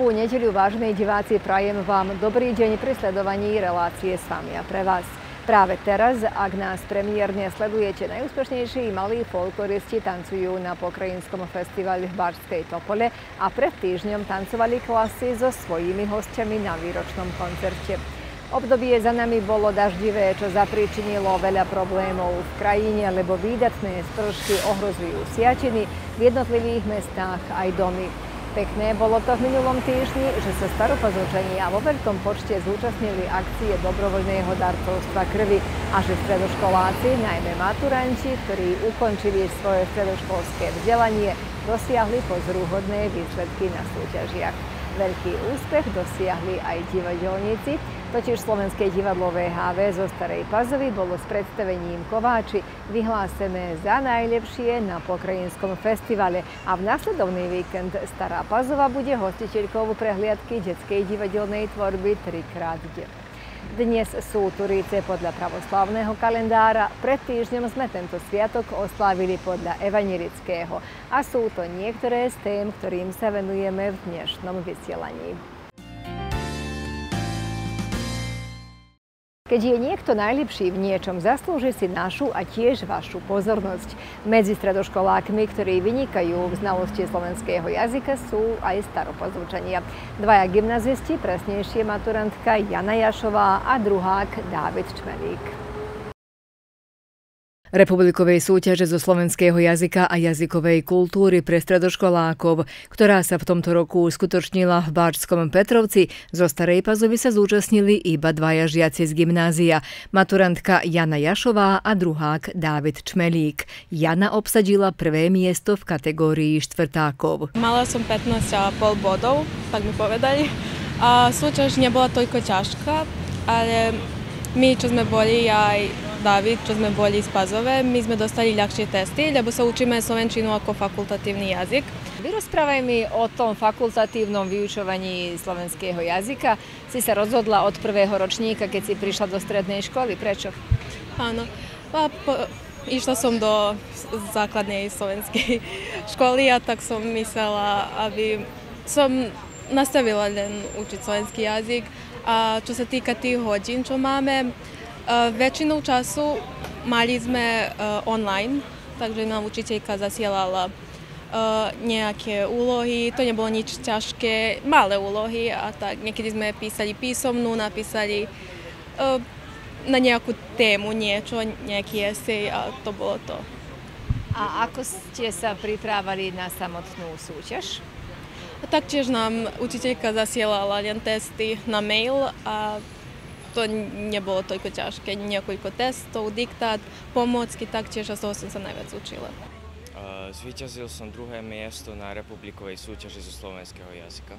Prvú junovú nedeľu, vážnej diváci, prajem vám dobrý deň pri sledovaní relácie s vami a pre vás. Práve teraz, ak nás premiérne sledujete, najúspešnejší malí folkloristi tancujú na pokrajinskom festivali v Barskej Topole a pred týždňom tancovali klasy so svojimi hostiami na výročnom koncerte. Obdobie za nami bolo daždivé, čo zapríčinilo veľa problémov v krajine, lebo výdatné spršky ohrozujú siatiny v jednotlivých mestách aj domy. Pekné bolo to v minulom týždni, že sa staropazovčania vo veľkom počte zúčastnili akcie dobrovoľného darcovstva krvi a že stredoškoláci, najmä maturanti, ktorí ukončili svoje stredoškolské vzdelanie, dosiahli pozrúhodné výsledky na súťažiach. Veľký úspech dosiahli aj divadelníci, Totiž Slovenské divadlo VHV zo Starej Pazovy bolo s predstavením Kováči vyhlásené za najlepšie na Pokrajinskom festivale a v nasledovný víkend Stará Pazova bude hostiteľkou prehliadky detskej divadelnej tvorby trikrát deň. Dnes sú Turíce podľa pravoslavného kalendára. Pred týždňom sme tento sviatok oslávili podľa evanilického. A sú to niektoré z tém, ktorým sa venujeme v dnešnom vysielaní. Keď je niekto najlepší v niečom, zaslúži si našu a tiež vašu pozornosť. Medzi stredoškolákmi, ktorí vynikajú v znalosti slovenského jazyka, sú aj staropozúčania. Dvaja gymnazisti, presnejšie maturantka Jana Jašová a druhák Dávid Čmelík. Republikovej súťaže zo slovenského jazyka a jazykovej kultúry pre stredoškolákov, ktorá sa v tomto roku uskutočnila v Báčskom Petrovci. Zo Starej Pazovy sa zúčastnili iba dvaja žiaci z gymnázia, maturantka Jana Jašová a druhák Dávid Čmelík. Jana obsadila prvé miesto v kategórii štvrtákov. Mala som 15,5 bodov, tak mi povedali. A súťaž nebola toľko ťažká, ale my, čo sme boli, aj David, čo sme boli z Pazove, my sme dostali ľahšie testy, lebo sa učíme slovenčinu ako fakultatívny jazyk. Vyrozprávaj mi o tom fakultatívnom vyučovaní slovenského jazyka. Si sa rozhodla od prvého ročníka, keď si prišla do strednej školy. Prečo? Áno. A po, išla som do základnej slovenskej školy a tak som myslela, aby som nastavila len učiť slovenský jazyk. A čo sa týka tých hodín, čo máme, Väčšinou času mali sme online, takže nám učiteľka zasielala nejaké úlohy, to nebolo nič ťažké, malé úlohy a tak niekedy sme písali písomnú, napísali na nejakú tému niečo, nejaký esej a to bolo to. A ako ste sa pripravali na samotnú súťaž? Taktiež nám učiteľka zasielala len testy na mail a to nebolo toľko ťažké. Niekoľko testov, diktát, pomocky, taktiež a z toho som sa najviac učila. Zvíťazil som druhé miesto na republikovej súťaži zo slovenského jazyka.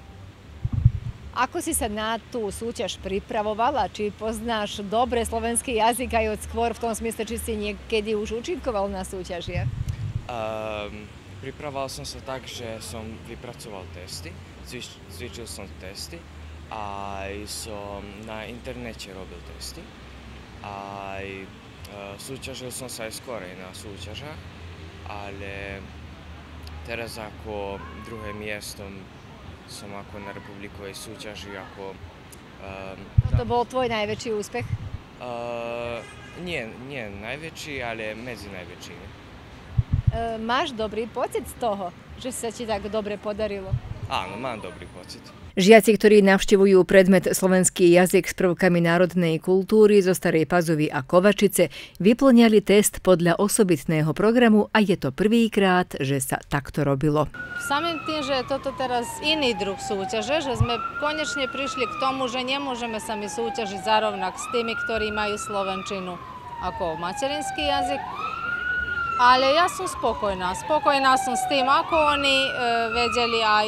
Ako si sa na tú súťaž pripravovala? Či poznáš dobre slovenský jazyk aj od skôr v tom smysle, či si niekedy už účinkoval na súťaži? Um, pripravoval som sa tak, že som vypracoval testy, cvičil som testy aj som na internete robil testy, aj e, súťažil som sa aj skorej na súťažách, ale teraz ako druhé miesto som ako na republikovej súťaži ako... Um, to bol tvoj najväčší úspech? Uh, nie, nie najväčší, ale medzi najväčšími. Uh, máš dobrý pocit z toho, že sa ti tak dobre podarilo? Áno, mám dobrý pocit. Žiaci, ktorí navštevujú predmet slovenský jazyk s prvkami národnej kultúry zo Starej Pazovy a Kovačice, vyplňali test podľa osobitného programu a je to prvýkrát, že sa takto robilo. Samým tým, že je toto teraz iný druh súťaže, že sme konečne prišli k tomu, že nemôžeme sa my súťažiť zarovnak s tými, ktorí majú slovenčinu ako materinský jazyk, ale ja som spokojná. Spokojná som s tým, ako oni e, vedeli aj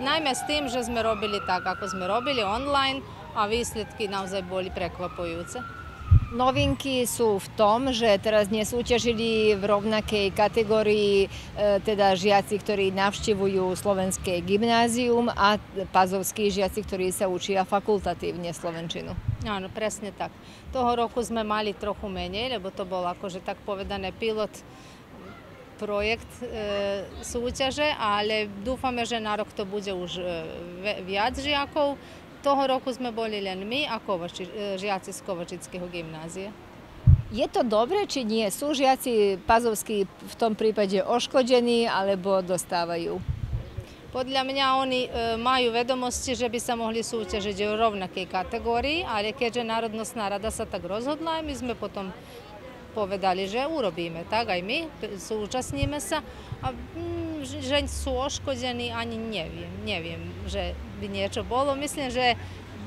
najmä s tým, že sme robili tak, ako sme robili online a výsledky naozaj boli prekvapujúce. Novinky sú v tom, že teraz nesúťažili v rovnakej kategórii e, teda žiaci, ktorí navštevujú slovenské gymnázium a pazovskí žiaci, ktorí sa učia fakultatívne slovenčinu. Áno, presne tak. Toho roku sme mali trochu menej, lebo to bol akože tak povedané pilot projekt súťaže, ale dúfame, že na rok to bude už viac žiakov. Toho roku sme boli len my a Kovači, žiaci z Kovačického gymnázia. Je to dobre, či nie? Sú žiaci pazovskí v tom prípade oškodení alebo dostávajú? Podľa mňa oni e, majú vedomosti, že by sa mohli súťažiť v rovnakej kategórii, ale keďže Národnostná rada sa tak rozhodla, my sme potom povedali, že urobíme tak, aj my súčasníme sa. A mm, že sú oškodení, ani neviem, neviem, že by niečo bolo. Myslím, že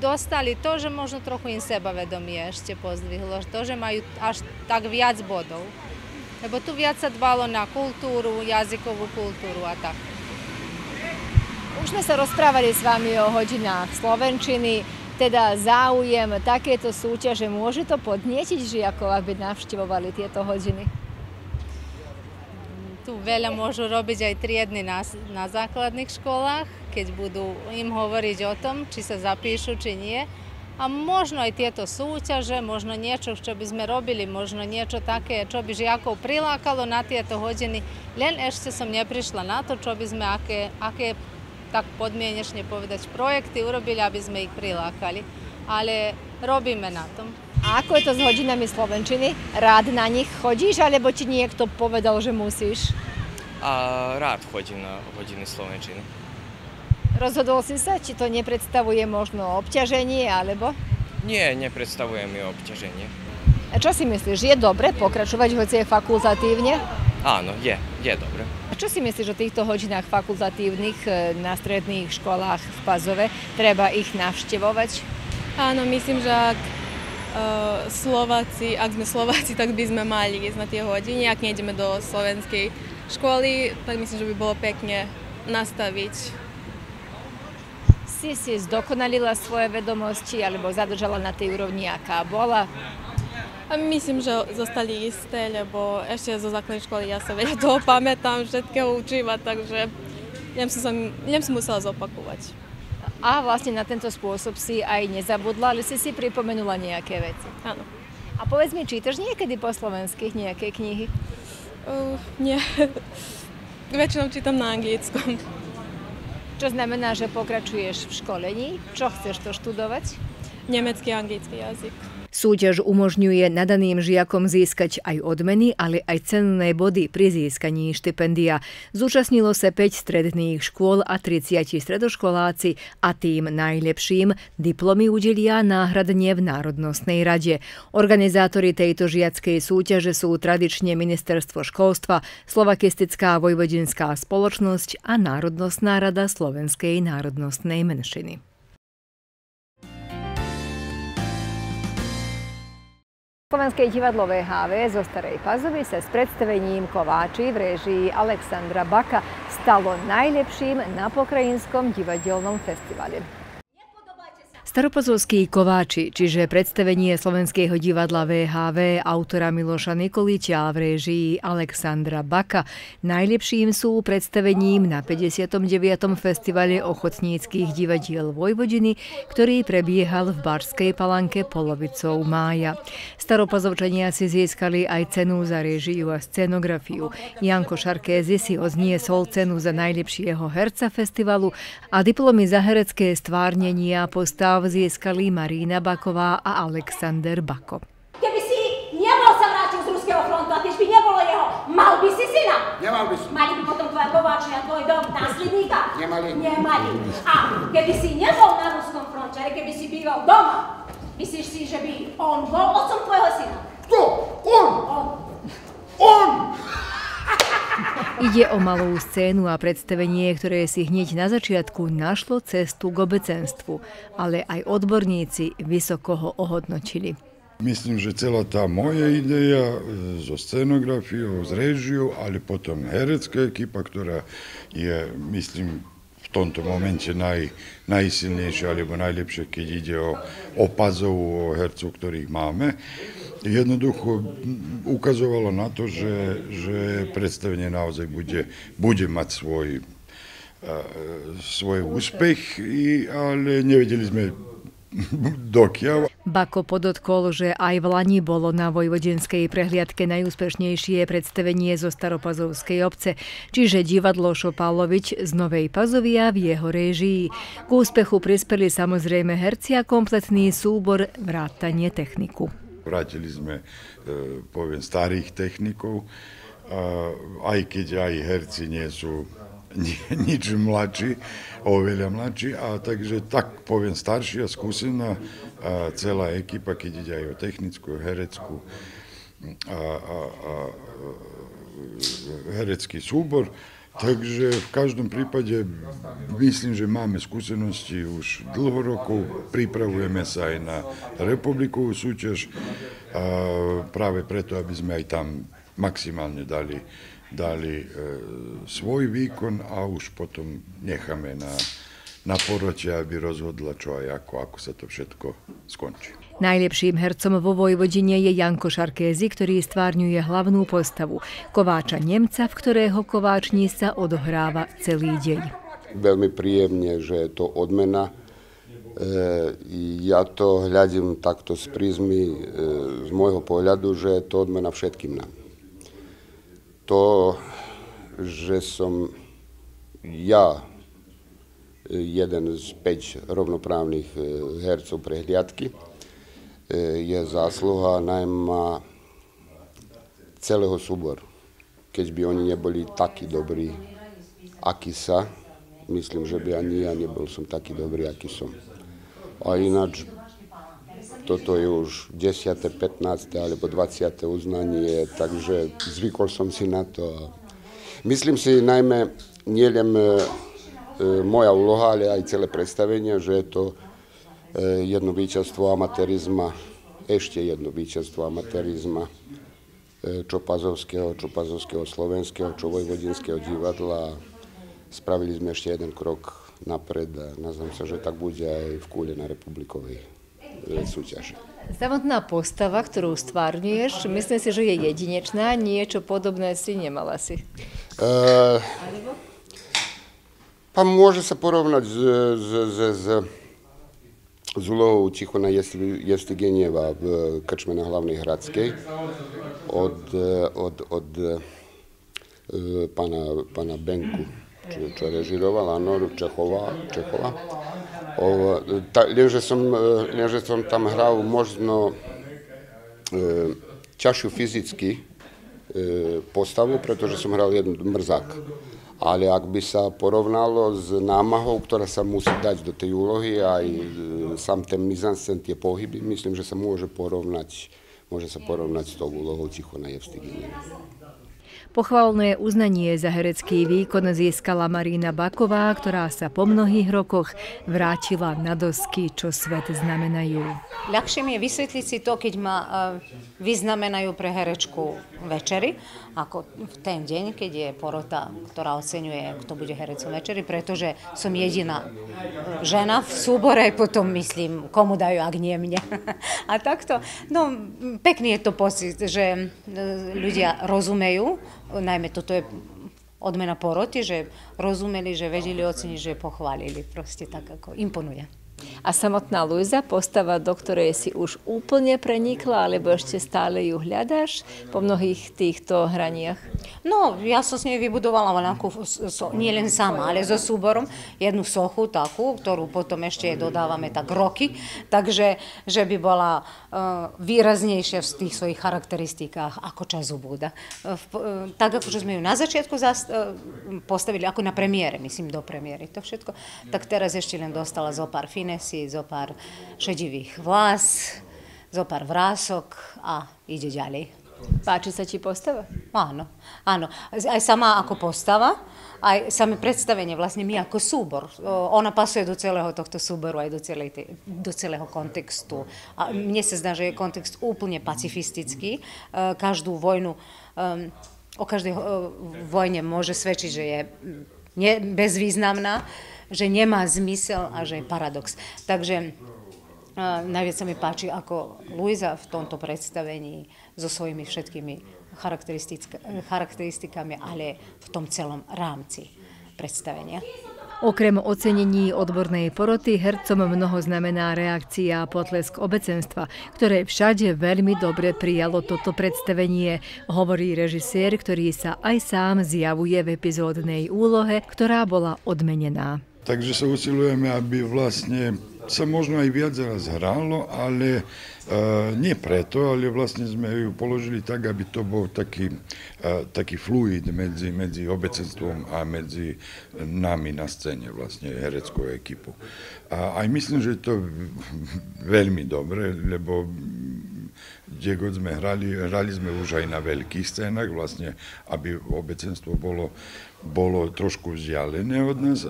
dostali to, že možno trochu im sebavedomie ešte pozdvihlo, to, že majú až tak viac bodov. Lebo tu viac sa dbalo na kultúru, jazykovú kultúru a tak. Už sme sa rozprávali s vami o hodinách slovenčiny, teda záujem takéto súťaže. Môže to podnietiť žiakov, aby navštevovali tieto hodiny? Tu veľa môžu robiť aj triedny na, na základných školách, keď budú im hovoriť o tom, či sa zapíšu, či nie. A možno aj tieto súťaže, možno niečo, čo by sme robili, možno niečo také, čo by žiakov prilákalo na tieto hodiny. Len ešte som neprišla na to, čo by sme, aké, aké tak podmienečne povedať, projekty urobili, aby sme ich prilákali. Ale robíme na tom. A ako je to s hodinami slovenčiny? Rád na nich chodíš, alebo ti niekto povedal, že musíš? A rád chodím na hodiny slovenčiny. Rozhodol si sa, či to nepredstavuje možno obťaženie, alebo? Nie, nepredstavuje mi obťaženie. A čo si myslíš, je dobre pokračovať, hoci je fakultatívne? Áno, je, je dobre. Čo si myslíš o týchto hodinách fakultatívnych e, na stredných školách v Pazove? Treba ich navštevovať? Áno, myslím, že ak uh, Slováci, ak sme Slováci, tak by sme mali ísť na tie hodiny. Ak nejdeme do slovenskej školy, tak myslím, že by bolo pekne nastaviť. Si si zdokonalila svoje vedomosti alebo zadržala na tej úrovni, aká bola? A myslím, že zostali isté, lebo ešte zo základnej školy ja sa veľa toho pamätám, všetkého učívať, takže len som, sa, len som musela zopakovať. A vlastne na tento spôsob si aj nezabudla, ale si si pripomenula nejaké veci. Áno. A povedz mi, čítaš niekedy po slovenských nejaké knihy? Uh, nie. Väčšinou čítam na anglickom. Čo znamená, že pokračuješ v školení? Čo chceš to študovať? Nemecký a anglický jazyk. Súťaž umožňuje nadaným žiakom získať aj odmeny, ale aj cenné body pri získaní štipendia. Zúčastnilo sa 5 stredných škôl a 30 stredoškoláci a tým najlepším diplomy udelia náhradne v Národnostnej rade. Organizátori tejto žiackej súťaže sú tradične Ministerstvo školstva, Slovakistická vojvodinská spoločnosť a Národnostná rada Slovenskej národnostnej menšiny. Slovenské divadlo VHV zo Starej Pazovy sa s predstavením Kováči v réžii Alexandra Baka stalo najlepším na pokrajinskom divadelnom festivale. Staropazovskí kováči, čiže predstavenie Slovenského divadla VHV autora Miloša Nikoliča v réžii Alexandra Baka. Najlepším sú predstavením na 59. festivale ochotníckých divadiel Vojvodiny, ktorý prebiehal v Barskej palanke polovicou mája. Staropazovčania si získali aj cenu za réžiu a scenografiu. Janko Šarkézi si odniesol cenu za najlepšieho herca festivalu a diplomy za herecké stvárnenia postav Zlav získali Marína Baková a Alexander Bako. Keby si nebol sa vrátil z ruského frontu a tiež by nebolo jeho, mal by si syna? Nemal by som. Mali by potom tvoja kováčia, tvoj dom, následníka? Nemali. Nemali. A keby si nebol na ruskom fronte, ale keby si býval doma, myslíš si, že by on bol otcom tvojho syna? Kto? On! On. On! Ide o malú scénu a predstavenie, ktoré si hneď na začiatku našlo cestu k obecenstvu, ale aj odborníci vysoko ho ohodnotili. Myslím, že celá tá moja ideja e, so scenografiou, s režiou, ale potom herecká ekipa, ktorá je, myslím, v tomto momente naj, najsilnejšia alebo najlepšia, keď ide o, o pazov, o hercov, ktorých máme jednoducho ukazovalo na to, že, že predstavenie naozaj bude, bude mať svoj, uh, svoj úspech, i, ale nevedeli sme dok ja Bako podotkol, že aj v Lani bolo na vojvodenskej prehliadke najúspešnejšie predstavenie zo Staropazovskej obce, čiže divadlo Šopálovič z Novej Pazovia v jeho réžii. K úspechu prispeli samozrejme herci a kompletný súbor vrátanie techniku. Vrátili sme, e, poviem, starých technikov, aj keď aj herci nie sú nič mladší, oveľa mladší, a takže tak poviem staršia, skúsená a celá ekipa, keď ide aj o technickú, hereckú a, a, a herecký súbor. Takže v každom prípade myslím, že máme skúsenosti už dlho rokov, pripravujeme sa aj na republikovú súťaž a práve preto, aby sme aj tam maximálne dali dali e, svoj výkon a už potom necháme na, na porote, aby rozhodla čo aj ako, ako sa to všetko skončí. Najlepším hercom vo Vojvodine je Janko Šarkézy, ktorý stvárňuje hlavnú postavu. Kováča Nemca, v ktorého kováčni sa odohráva celý deň. Veľmi príjemne, že je to odmena. E, ja to hľadím takto z prízmy, e, z môjho pohľadu, že je to odmena všetkým nám to, že som ja jeden z 5 rovnoprávnych e, hercov prehliadky, e, je zásluha najmä celého súboru. Keď by oni neboli takí dobrí, akí sa, myslím, že by ani ja nebol som taký dobrý, aký som. A ináč toto je už 10., 15. alebo 20. uznanie, takže zvykol som si na to. Myslím si najmä, nielen e, moja úloha, ale aj celé predstavenie, že je to e, jedno víťazstvo amatérizma, ešte jedno víťazstvo amatérizma e, čo Pazovského, čo Pazovského slovenského, čo Vojvodinského divadla. Spravili sme ešte jeden krok napred a nazvám sa, že tak bude aj v kúle na republikovej súťaže. Samotná postava, ktorú stvárňuješ, myslím si, že je jedinečná, niečo podobné si nemala si. Uh, pa môže sa porovnať s, s, s, s, s úlohou Tichona Jestigenieva v Krčme na hlavnej Hradskej od, od, od uh, pana, pana Benku, čo, čo režiroval, áno, Čechova. Čechova. Ovo, ta, lenže, som, lenže som tam hral možno e, ťažšiu fyzicky e, postavu, pretože som hral jeden mrzák. Ale ak by sa porovnalo s námahou, ktorá sa musí dať do tej úlohy, aj e, sám ten mizancen, tie pohyby, myslím, že sa môže porovnať, môže sa porovnať s tou úlohou Tichona Jevstiginina. Pochvalné uznanie za herecký výkon získala Marína Baková, ktorá sa po mnohých rokoch vrátila na dosky, čo svet znamenajú. Ľahšie mi je vysvetliť si to, keď ma e, vyznamenajú pre herečku večery, ako v ten deň, keď je porota, ktorá oceňuje, kto bude herecom večery, pretože som jediná žena v súbore, potom myslím, komu dajú, ak nie mne. A takto, no pekný je to pocit, že e, ľudia rozumejú, najmä toto je odmena poroty, že rozumeli, že vedeli oceniť, že pochválili. Proste tak ako imponuje. A samotná Luisa, postava, do ktorej si už úplne prenikla, alebo ešte stále ju hľadáš po mnohých týchto hraniach? No, ja som s nej vybudovala onakú, so, nie len sama, ale so súborom, jednu sochu takú, ktorú potom ešte dodávame tak roky, takže že by bola uh, výraznejšia v tých svojich charakteristikách, ako čas ubúda. Uh, uh, tak ako sme ju na začiatku zast, uh, postavili, ako na premiére, myslím do premiéry, to všetko, tak teraz ešte len dostala zo pár fine si zo pár šedivých vlas, zo pár vrások a ide ďalej. Páči sa ti postava? Áno, áno. Aj sama ako postava, aj samé predstavenie, vlastne my ako súbor. Ona pasuje do celého tohto súboru, aj do, celej tej, do celého kontextu. A mne sa zdá, že je kontext úplne pacifistický. E, každú vojnu, o každej e, vojne môže svedčiť, že je bezvýznamná že nemá zmysel a že je paradox. Takže uh, najviac sa mi páči, ako Luisa v tomto predstavení so svojimi všetkými charakteristikami, ale v tom celom rámci predstavenia. Okrem ocenení odbornej poroty hercom mnoho znamená reakcia a potlesk obecenstva, ktoré všade veľmi dobre prijalo toto predstavenie, hovorí režisér, ktorý sa aj sám zjavuje v epizódnej úlohe, ktorá bola odmenená. Takže sa usilujeme, aby vlastne sa možno aj viac raz hralo, ale uh, nie preto, ale vlastne sme ju položili tak, aby to bol taký, uh, taký fluid medzi, medzi obecenstvom a medzi nami na scéne, vlastne hereckou ekipu. A aj myslím, že je to veľmi dobre, lebo kde sme hrali, hrali sme už aj na veľkých scénach, vlastne, aby obecenstvo bolo bolo trošku vzdialené od nás. E,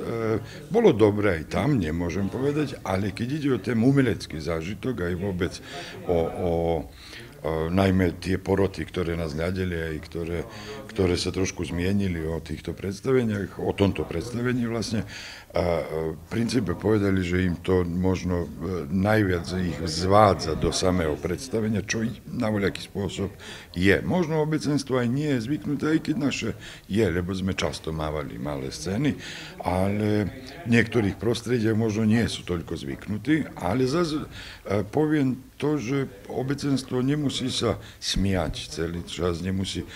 bolo dobré aj tam, nemôžem povedať, ale keď ide o ten umelecký zážitok, aj vôbec o, o najmä tie poroty, ktoré nás hľadeli aj ktoré, ktoré sa trošku zmienili o týchto predstaveniach, o tomto predstavení vlastne, a v princípe povedali, že im to možno e, najviac ich zvádza do samého predstavenia, čo ich na voľaký spôsob je. Možno obecenstvo aj nie je zvyknuté, aj keď naše je, lebo sme často mávali malé scény, ale v niektorých prostrediach možno nie sú toľko zvyknutí, ale zase e, poviem to, že obecenstvo nemusí sa smiať celý čas, nemusí, e,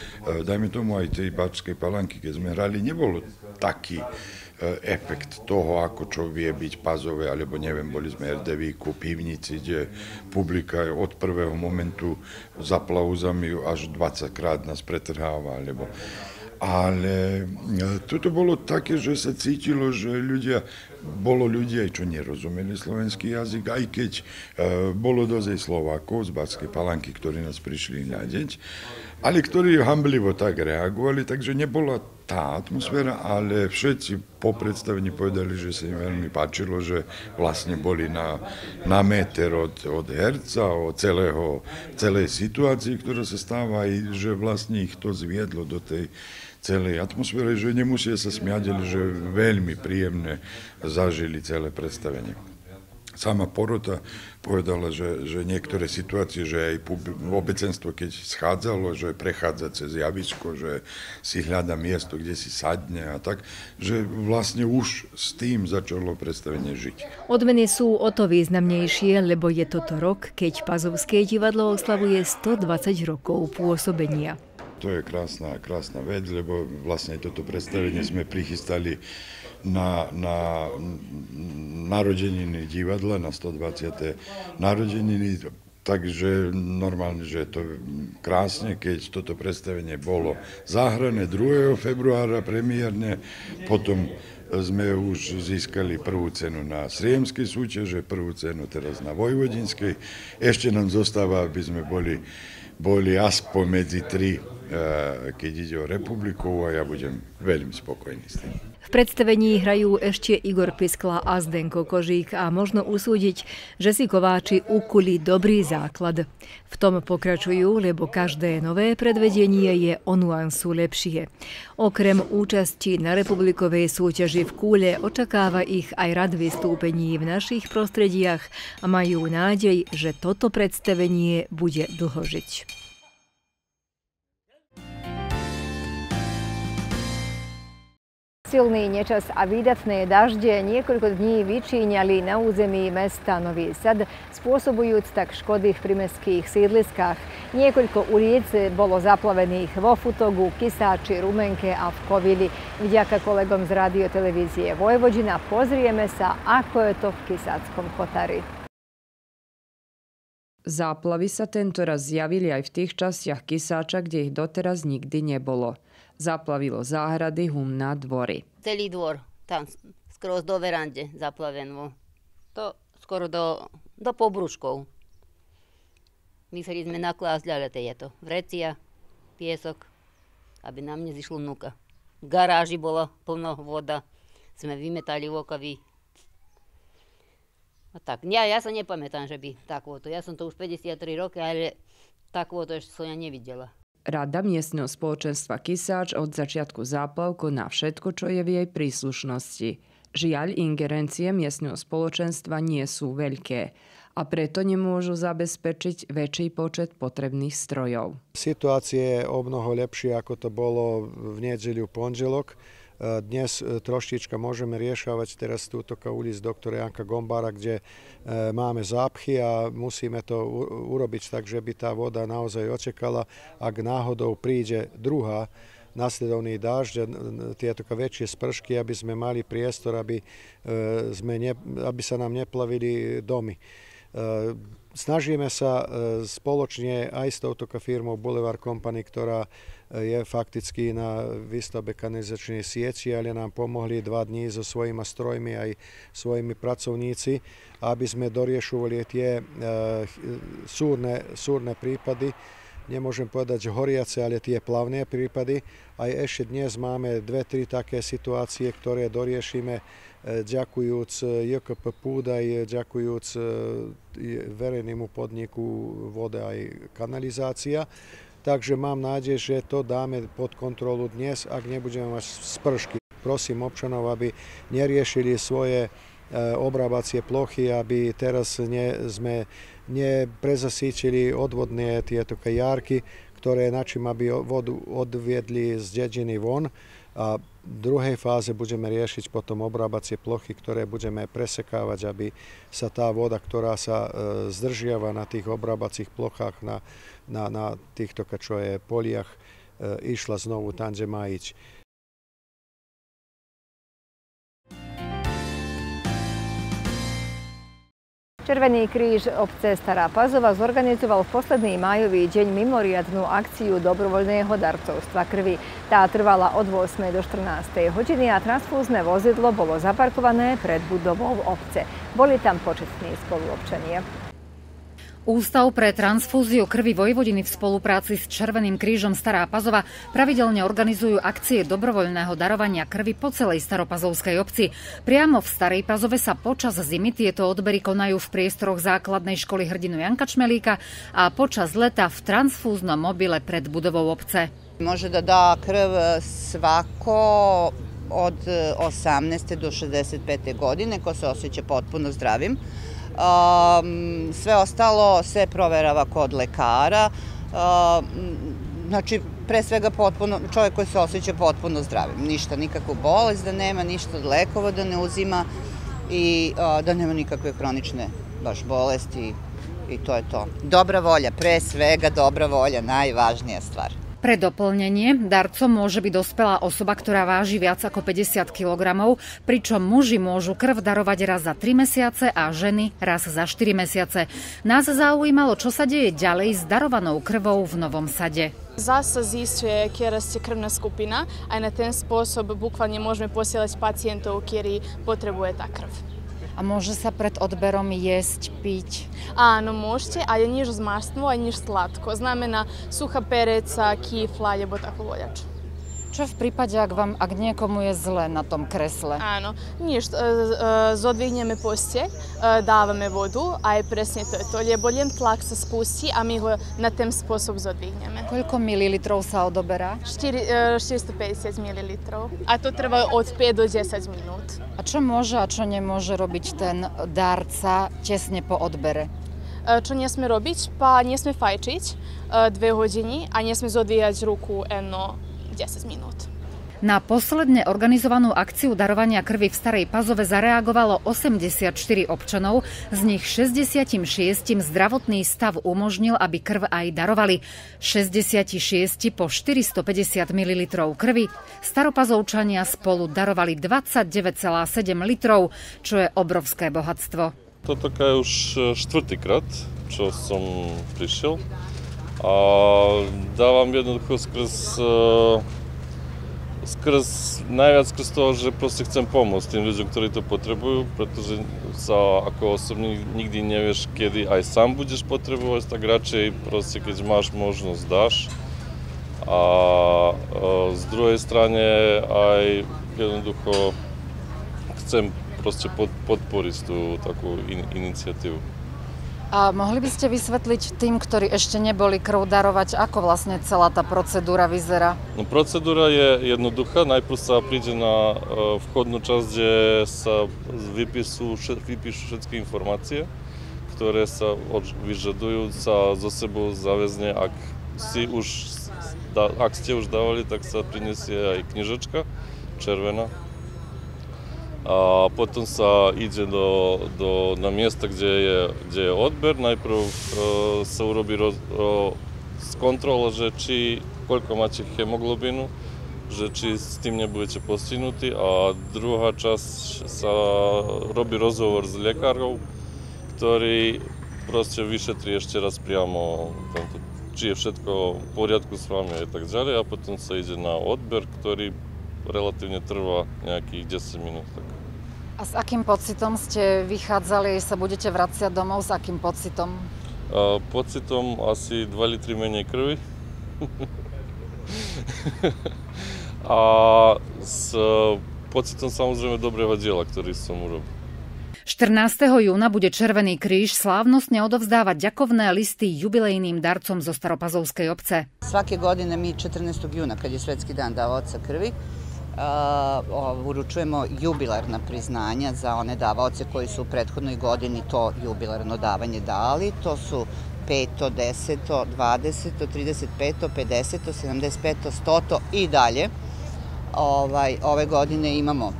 dajme tomu aj tej Bačskej palanky, keď sme hrali, nebolo taký E, efekt toho, ako čo vie byť pazové, alebo neviem, boli sme RDV-ku, pivnici, kde publika od prvého momentu za plauzami až 20 krát nás pretrháva, alebo ale e, toto bolo také, že sa cítilo, že ľudia, bolo ľudia, čo nerozumeli slovenský jazyk, aj keď e, bolo dosť Slovákov z Batskej palanky, ktorí nás prišli hľadiť, ale ktorí hamblivo tak reagovali, takže nebola tá atmosféra, ale všetci po predstavení povedali, že sa im veľmi páčilo, že vlastne boli na, na meter od, od herca, od celého, celej situácii, ktorá sa stáva, i že vlastne ich to zviedlo do tej celej atmosfére, že nemusia sa smiať, ale že veľmi príjemne zažili celé predstavenie sama porota povedala, že, že niektoré situácie, že aj obecenstvo, keď schádzalo, že prechádza cez javisko, že si hľada miesto, kde si sadne a tak, že vlastne už s tým začalo predstavenie žiť. Odmeny sú o to významnejšie, lebo je toto rok, keď Pazovské divadlo oslavuje 120 rokov pôsobenia. To je krásna, krásna vec, lebo vlastne toto predstavenie sme prichystali na, na narodeniny divadla, na 120. narodeniny, takže normálne, že je to krásne, keď toto predstavenie bolo zahrané 2. februára premiérne, potom sme už získali prvú cenu na Sriemskej súťaže, prvú cenu teraz na Vojvodinskej. Ešte nám zostáva, aby sme boli, boli aspoň medzi tri, eh, keď ide o republiku a ja budem veľmi spokojný s tým. V predstavení hrajú ešte Igor Piskla a Zdenko Kožík a možno usúdiť, že si kováči ukuli dobrý základ. V tom pokračujú, lebo každé nové predvedenie je o nuansu lepšie. Okrem účasti na republikovej súťaži v Kúle očakáva ich aj rad vystúpení v našich prostrediach a majú nádej, že toto predstavenie bude dlho žiť. Silný nečas a výdatné dažde niekoľko dní vyčíňali na území mesta Nový Sad, spôsobujúc tak škody v primeských sídliskách. Niekoľko ulic bolo zaplavených vo Futogu, Kisáči, Rumenke a v Kovili. Vďaka kolegom z radiotelevízie Vojvodina pozrieme sa, ako je to v Kisáckom Chotari. Záplavy sa tento raz zjavili aj v tých častiach Kisáča, kde ich doteraz nikdy nebolo zaplavilo záhrady, humná, dvory. Celý dvor, tam skoro do verande zaplaveno. To skoro do, do pobruškov. Museli sme naklásť, ale to je to vrecia, piesok, aby nám nezišlo nuka. V garáži bola plno voda, sme vymetali okavy. A tak, ja, ja sa nepamätám, že by takvoto. Ja som to už 53 roky, ale takvoto ešte som ja nevidela. Rada miestneho spoločenstva Kisáč od začiatku záplav na všetko, čo je v jej príslušnosti. Žiaľ, ingerencie miestneho spoločenstva nie sú veľké a preto nemôžu zabezpečiť väčší počet potrebných strojov. Situácia je o mnoho lepšie, ako to bolo v nedželiu pondelok. Dnes troštička môžeme riešavať teraz túto ulic doktora Janka Gombára, kde máme zápchy a musíme to urobiť tak, že by tá voda naozaj očekala, ak náhodou príde druhá nasledovný dážď, tieto väčšie spršky, aby sme mali priestor, aby, sme ne, aby sa nám neplavili domy. Snažíme sa spoločne aj s touto firmou Boulevard Company, ktorá je fakticky na výstavbe kanalizačnej sieti, ale nám pomohli dva dní so svojimi strojmi aj svojimi pracovníci, aby sme doriešovali tie súrne, súrne prípady nemôžem povedať, že horiace, ale tie plavné prípady. Aj ešte dnes máme dve, tri také situácie, ktoré doriešime ďakujúc JKP Púdaj, ďakujúc verejnému podniku voda aj kanalizácia. Takže mám nádej, že to dáme pod kontrolu dnes, ak nebudeme mať spršky. Prosím občanov, aby neriešili svoje obrábacie plochy, aby teraz ne, sme neprezasíčili odvodné tieto kajárky, ktoré načím, aby vodu odviedli z dediny von. A v druhej fáze budeme riešiť potom obrábacie plochy, ktoré budeme presekávať, aby sa tá voda, ktorá sa zdržiava na tých obrábacích plochách, na, na, na týchto čo je poliach, išla znovu má ísť. Červený kríž obce Stará Pazova zorganizoval v posledný májový deň mimoriadnú akciu dobrovoľného darcovstva krvi. Tá trvala od 8. do 14. hodiny a transfúzne vozidlo bolo zaparkované pred budovou obce. Boli tam početní spoluobčania. Ústav pre transfúziu krvi Vojvodiny v spolupráci s Červeným krížom Stará Pazova pravidelne organizujú akcie dobrovoľného darovania krvi po celej Staropazovskej obci. Priamo v Starej Pazove sa počas zimy tieto odbery konajú v priestoroch základnej školy hrdinu Janka Čmelíka a počas leta v transfúznom mobile pred budovou obce. Može da dá krv svako od 18. do 65. godine ko se osjeća potpuno zdravim. Sve ostalo se proverava kod lekara. Znači, pre svega potpuno, čovjek koji se osjeća potpuno zdravim. Ništa, nikakvu bolest da nema, ništa od lekova da ne uzima i da nema nikakve kronične baš bolesti i to je to. Dobra volja, pre svega dobra volja, najvažnija stvar. Pre doplnenie, darcom môže byť dospelá osoba, ktorá váži viac ako 50 kg, pričom muži môžu krv darovať raz za 3 mesiace a ženy raz za 4 mesiace. Nás zaujímalo, čo sa deje ďalej s darovanou krvou v Novom Sade. Zasa zisuje, kjera je krvna skupina, a na ten spôsob bukvalne môžeme posielať pacientov, ktorí potrebuje tá krv. A môže sa pred odberom jesť, piť? Áno, môžete, ale nič z masno a nič sladko. Znamená suchá pereca, kifla, alebo takú voľač. Čo v prípade, ak, vám, ak niekomu je zle na tom kresle? Áno, nič. E, e, zodvihneme poste, e, dávame vodu a je presne to je to. Lebo len tlak sa spustí a my ho na ten spôsob zodvihneme. Koľko mililitrov sa odoberá? 4, 450 mililitrov. A to trvá od 5 do 10 minút. A čo môže a čo nemôže robiť ten darca tesne po odbere? Čo nesme robiť? Pa nesme fajčiť dve hodiny a nesme zodvíjať ruku eno 10 minút. Na posledne organizovanú akciu darovania krvi v Starej Pazove zareagovalo 84 občanov, z nich 66 zdravotný stav umožnil, aby krv aj darovali. 66 po 450 ml krvi. Staropazovčania spolu darovali 29,7 litrov, čo je obrovské bohatstvo. To taká už štvrtýkrát, čo som prišiel. A dávam jednoducho skrz skrz, najviac skrz toho, že proste chcem pomôcť tým ľuďom, ktorí to potrebujú, pretože sa ako osobne nikdy nevieš, kedy aj sám budeš potrebovať, tak radšej proste, keď máš možnosť, dáš. A z druhej strane aj jednoducho chcem proste podporiť tú takú in, iniciatívu. A mohli by ste vysvetliť tým, ktorí ešte neboli krv darovať, ako vlastne celá tá procedúra vyzerá? No, procedúra je jednoduchá. Najprv sa príde na e, vchodnú časť, kde sa vypíšu, vypíšu všetky informácie, ktoré sa vyžadujú sa zo sebou záväzne, ak, si už, ak ste už dávali, tak sa prinesie aj knižočka, červená. A potom sa ide na miesta, kde je, kde je odber. Najprv uh, sa urobí roz, uh, kontrola, že či koľko máte hemoglobínu, že či s tým nebudete postihnutí. A druhá časť sa robí rozhovor s lekárov, ktorý proste vyšetrí ešte raz priamo tento, či je všetko v poriadku s vami a tak ďalej a potom sa ide na odber, ktorý relatívne trvá nejakých 10 minút. A s akým pocitom ste vychádzali, sa budete vraciať domov, s akým pocitom? A, pocitom asi 2 litry menej krvi. a s pocitom samozrejme dobrého diela, ktorý som urobil. 14. júna bude Červený kríž slávnostne odovzdávať ďakovné listy jubilejným darcom zo Staropazovskej obce. Svake godine mi 14. júna, kad je Svetski dan davaoca krvi, uručujemo jubilarna priznanja za one davaoce koji su u prethodnoj godini to jubilarno davanje dali. To su 5, 10, 20, 35, 50, 75, 100 i dalje. Ovaj, ove godine imamo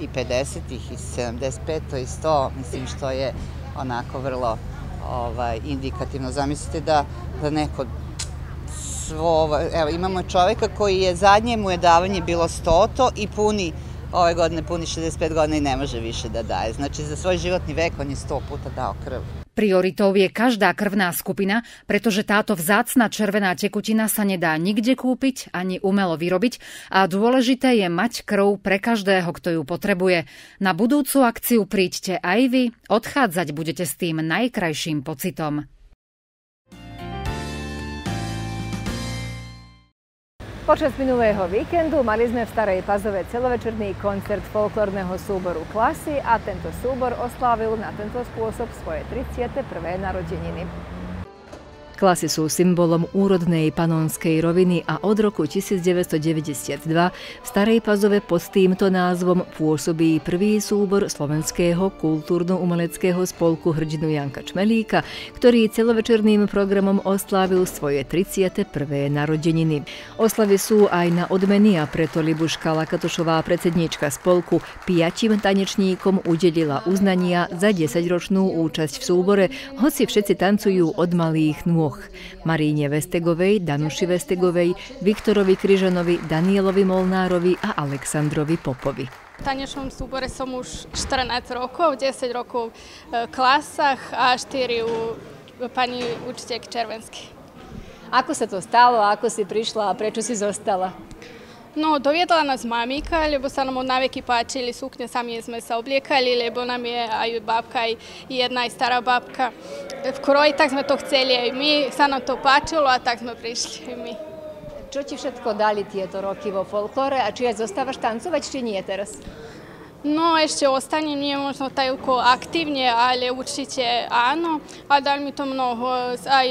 i 50-ih i 75 i 100, mislim što je onako vrlo ovaj, indikativno. Zamislite da, da neko svo, evo imamo čoveka koji je zadnje mu je davanje bilo 100 i puni ove godine puni 65 godina i ne može više da daje. Znači za svoj životni vek on je 100 puta dao krv. Prioritou je každá krvná skupina, pretože táto vzácna červená tekutina sa nedá nikde kúpiť ani umelo vyrobiť a dôležité je mať krv pre každého, kto ju potrebuje. Na budúcu akciu príďte aj vy, odchádzať budete s tým najkrajším pocitom. Počas minulého víkendu mali sme v Starej Pazove celovečerný koncert folklórneho súboru Klasy a tento súbor oslávil na tento spôsob svoje 31. narodeniny. Klasy sú symbolom úrodnej panonskej roviny a od roku 1992 v Starej Pazove pod týmto názvom pôsobí prvý súbor Slovenského kultúrno-umeleckého spolku hrdinu Janka Čmelíka, ktorý celovečerným programom oslávil svoje 31. narodeniny. Oslavy sú aj na odmeny a preto Libuška Lakatošová predsedníčka spolku piatim tanečníkom udelila uznania za 10-ročnú účasť v súbore, hoci všetci tancujú od malých nôh dvoch. Maríne Vestegovej, Danuši Vestegovej, Viktorovi Kryžanovi, Danielovi Molnárovi a Aleksandrovi Popovi. V tanečnom súbore som už 14 rokov, 10 rokov v klasách a 4 u pani učiteľky Červensky. Ako sa to stalo, ako si prišla a prečo si zostala? No, doviedla nás mamika, lebo sa nám od naveky páčili sukne, sami sme sa obliekali, lebo nám je aj babka, aj jedna aj stará babka v kroji, tak sme to chceli aj my, sa nám to páčilo a tak sme prišli my. Čo ti všetko dali tieto roky vo folklore a či aj zostávaš tancovať, či nie teraz? No, ešte ostane nie možno tako aktívne, ale určite áno. A dali mi to mnoho, aj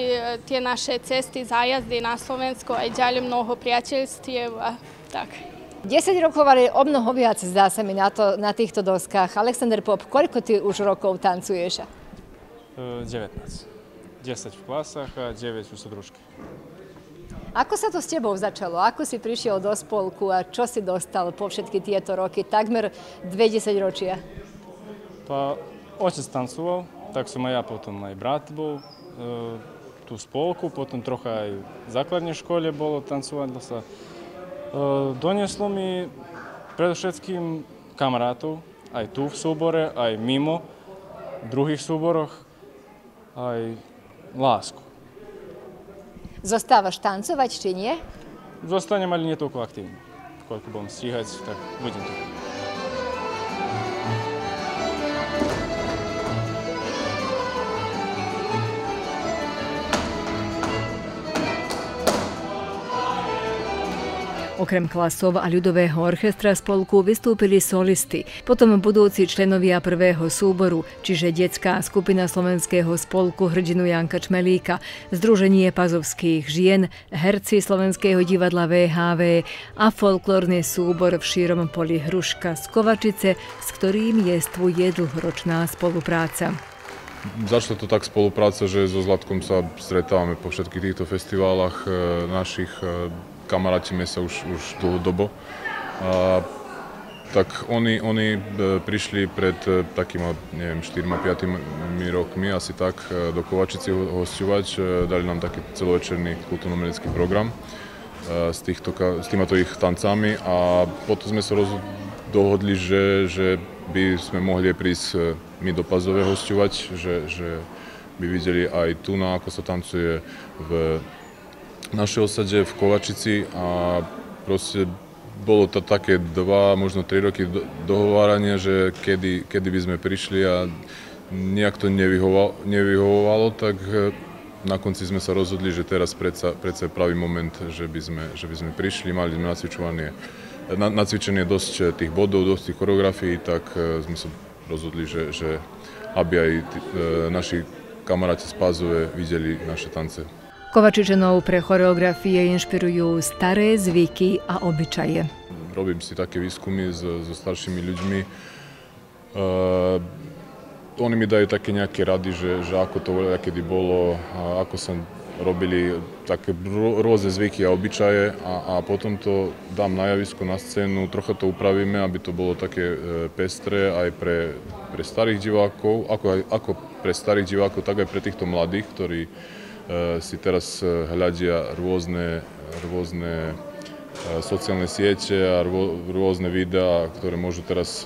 tie naše cesty, zájazdy na Slovensko, aj ďalej mnoho priateľstiev tak. 10 rokov, ale o mnoho viac zdá sa mi na, to, na týchto doskách. Alexander Pop, koľko ty už rokov tancuješ? 19. 10 v klasách a 9 u družky. Ako sa to s tebou začalo? Ako si prišiel do spolku a čo si dostal po všetky tieto roky? Takmer 20 ročia. Pa, otec tancoval, tak som aj ja potom aj brat bol e, tú spolku, potom trocha aj v základnej škole bolo tancovať sa. Doneslo mi predovšetkým kamarátov, aj tu v súbore, aj mimo, v druhých súboroch, aj lásku. Zostávaš tancovať, či nie? Zostanem, ale nie toľko aktívne. Koľko budem stíhať, tak budem tu. Okrem klasov a ľudového orchestra spolku vystúpili solisti, potom budúci členovia prvého súboru, čiže detská skupina slovenského spolku hrdinu Janka Čmelíka, Združenie pazovských žien, herci slovenského divadla VHV a folklórny súbor v šírom poli Hruška z Kovačice, s ktorým jestvuje dlhoročná spolupráca. Začalo to tak spolupráca, že so Zlatkom sa stretávame po všetkých týchto festiválach e, našich e, kamarátime sa už, už dlhodobo A, tak oni, oni prišli pred takýma, neviem, 4-5 rokmi asi tak do Kovačici hostovať. Dali nám taký celovečerný kultúrno-umelecký program s, týchto, s týmito ich tancami a potom sme sa roz, dohodli, že, že by sme mohli prísť my do Pazove hostovať, že, že by videli aj tu, na ako sa tancuje v našej osade v Kovačici a proste bolo to také dva, možno tri roky dohovárania, že kedy, kedy by sme prišli a nejak to nevyhovalo, nevyhovovalo tak e, na konci sme sa rozhodli, že teraz predsa, je pravý moment, že by sme, že by sme prišli, mali sme nacvičovanie, na, nacvičenie dosť e, tých bodov, dosť tých choreografií, tak e, sme sa rozhodli, že, že aby aj tí, naši kamaráti z Pázove videli naše tance. Kovačičanov pre choreografie inšpirujú staré zvyky a obyčaje. Robím si také výskumy so, staršími ľuďmi. Uh, oni mi dajú také nejaké rady, že, ako to kedy bolo, ako sa robili také rôzne zvyky a obyčaje a, potom to dám na javisko, na scénu, trocha to upravíme, aby to bolo také e, pestré aj pre, starých divákov, ako, ako pre starých divákov, tak aj pre týchto mladých, ktorí si teraz eh, hľadia rôzne, rôzne eh, sociálne siete a rôzne videá, ktoré môžu teraz,